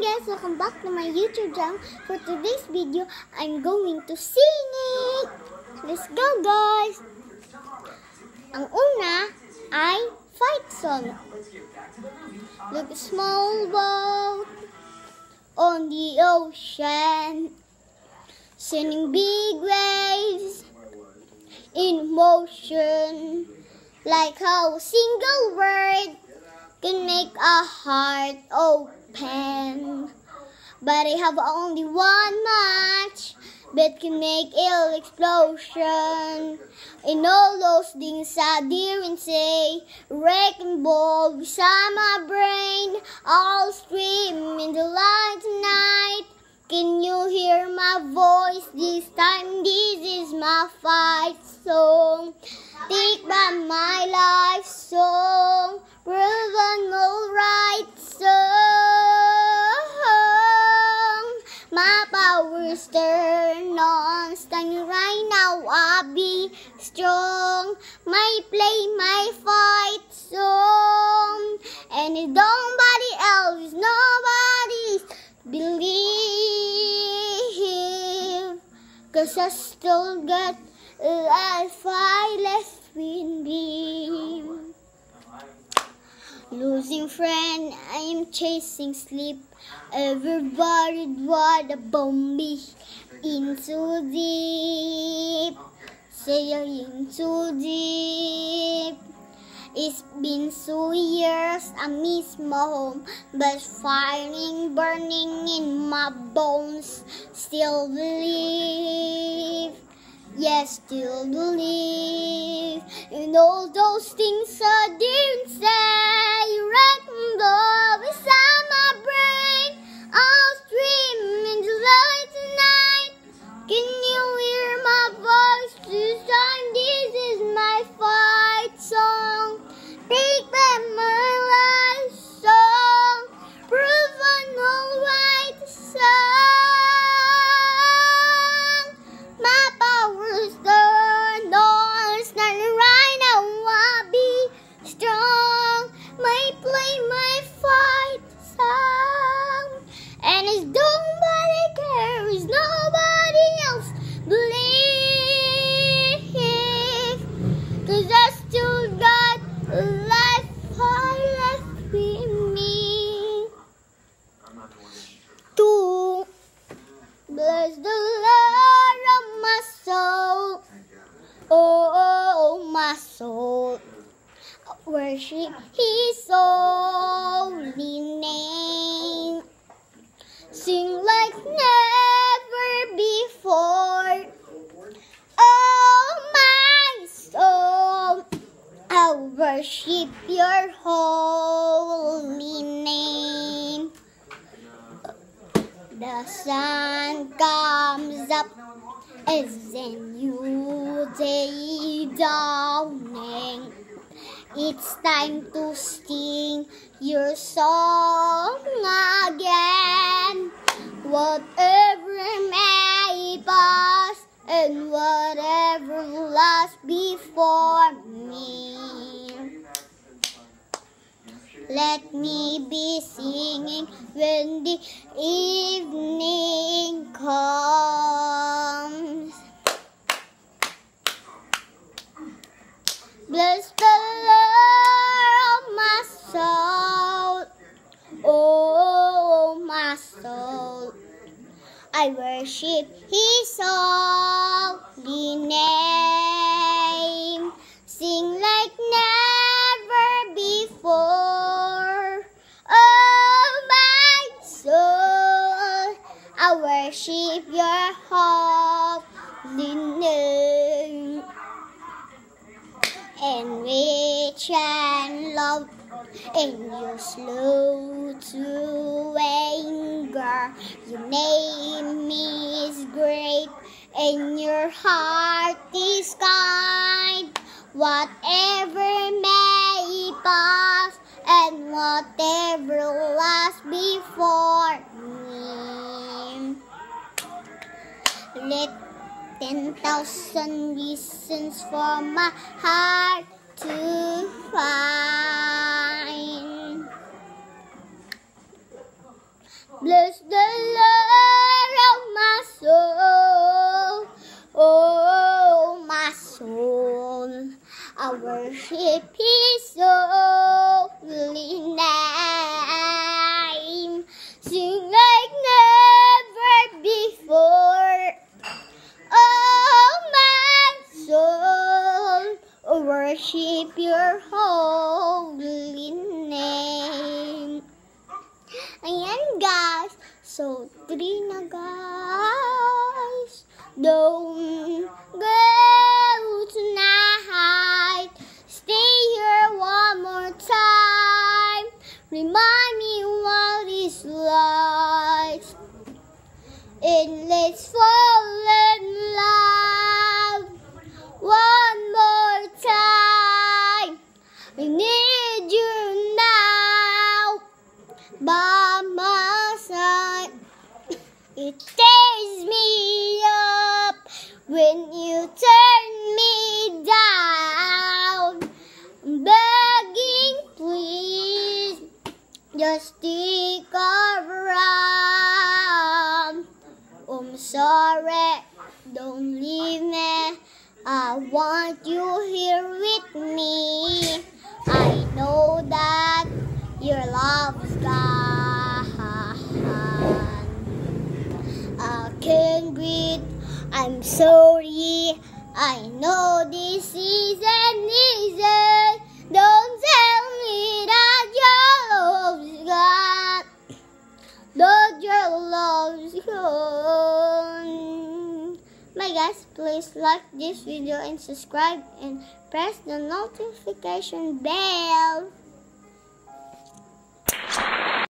guys! Welcome back to my YouTube channel. For today's video, I'm going to sing it! Let's go guys! Ang una ay fight song. Look small boat on the ocean Sending big waves in motion Like how single word can make a heart open. But I have only one match that can make ill explosion. In all those things I dare and say, wrecking ball beside my brain, all scream in the light tonight. Can you hear my voice this time? This is my fight song. Take back my life song. Strong. My play, my fight song. And if nobody else, nobody's believe. Cause I still got a I left with me. Losing friend, I am chasing sleep. Everybody what about me? Into deep, sailing too deep. It's been so years, I miss my home, but firing burning in my bones. Still believe, yes, still believe in all those things I didn't say. Wrecking Worship His holy name. Sing like never before. Oh, my soul, I worship your holy name. The sun comes up as a new day dawning. It's time to sing your song again. Whatever may pass and whatever lies before me. Let me be singing when the evening comes. Bless the Lord I worship His holy name. Sing like never before. Oh, my soul. I worship your holy name and rich and love, and you're slow to anger. Your name is great, and your heart is kind. Whatever may pass, and whatever lies before me. Let ten thousand reasons for my heart to find. Bless the Lord, So, three na guys. Don't go tonight. Stay here one more time. Remind me what is life. And let's fall It tears me up when you turn me down. I'm begging, please, just stick around. I'm sorry, don't leave me. I want you here with me. I'm sorry. I know this isn't easy. Don't tell me that your love's gone. That your love's gone. My guys, please like this video and subscribe and press the notification bell.